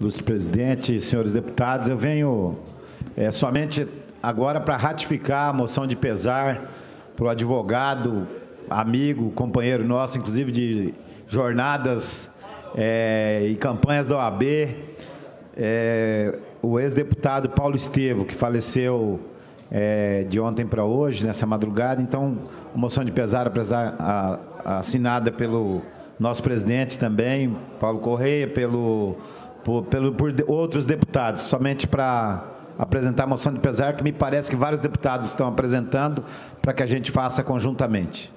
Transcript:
ilustre presidente, senhores deputados, eu venho é, somente agora para ratificar a moção de pesar para o advogado, amigo, companheiro nosso, inclusive de jornadas é, e campanhas da OAB, é, o ex-deputado Paulo Estevo, que faleceu é, de ontem para hoje, nessa madrugada. Então, moção de pesar assinada pelo nosso presidente também, Paulo Correia, pelo, por, pelo, por outros deputados, somente para apresentar a moção de pesar, que me parece que vários deputados estão apresentando, para que a gente faça conjuntamente.